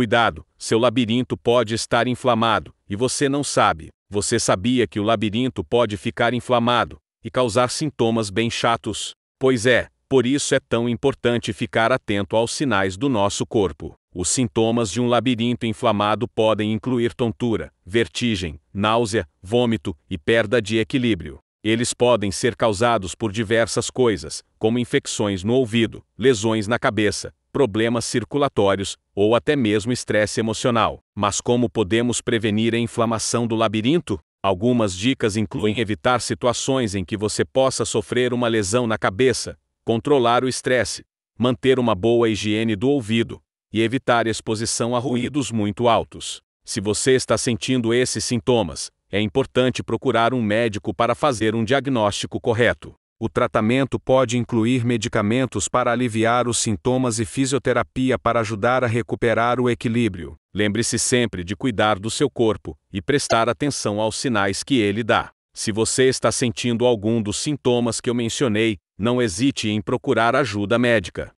Cuidado, seu labirinto pode estar inflamado, e você não sabe. Você sabia que o labirinto pode ficar inflamado e causar sintomas bem chatos? Pois é, por isso é tão importante ficar atento aos sinais do nosso corpo. Os sintomas de um labirinto inflamado podem incluir tontura, vertigem, náusea, vômito e perda de equilíbrio. Eles podem ser causados por diversas coisas, como infecções no ouvido, lesões na cabeça, problemas circulatórios ou até mesmo estresse emocional. Mas como podemos prevenir a inflamação do labirinto? Algumas dicas incluem evitar situações em que você possa sofrer uma lesão na cabeça, controlar o estresse, manter uma boa higiene do ouvido, e evitar exposição a ruídos muito altos. Se você está sentindo esses sintomas, é importante procurar um médico para fazer um diagnóstico correto. O tratamento pode incluir medicamentos para aliviar os sintomas e fisioterapia para ajudar a recuperar o equilíbrio. Lembre-se sempre de cuidar do seu corpo e prestar atenção aos sinais que ele dá. Se você está sentindo algum dos sintomas que eu mencionei, não hesite em procurar ajuda médica.